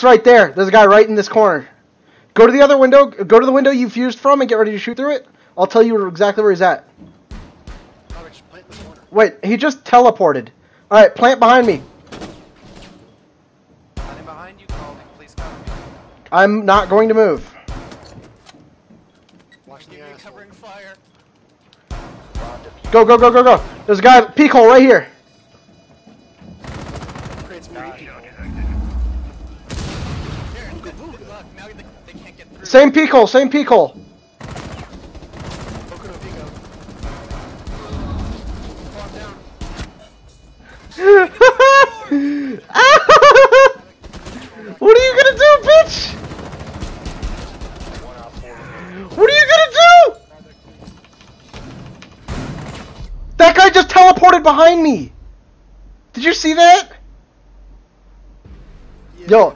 Jack's right there. There's a guy right in this corner. Go to the other window. Go to the window you fused from and get ready to shoot through it. I'll tell you exactly where he's at. Robert, just plant in the corner. Wait, he just teleported. All right, plant behind me. Running behind you, Calling. Please cover me. I'm not going to move. Watch the Give me asshole. covering fire. Go, go, go, go, go. There's a guy peek hole right here. Creates three people. Now they, they can't get through. Same peek hole, same peek hole. Boku no Pico. Calm down. what are you gonna do, bitch? What are you gonna do? That guy just teleported behind me. Did you see that? Yo,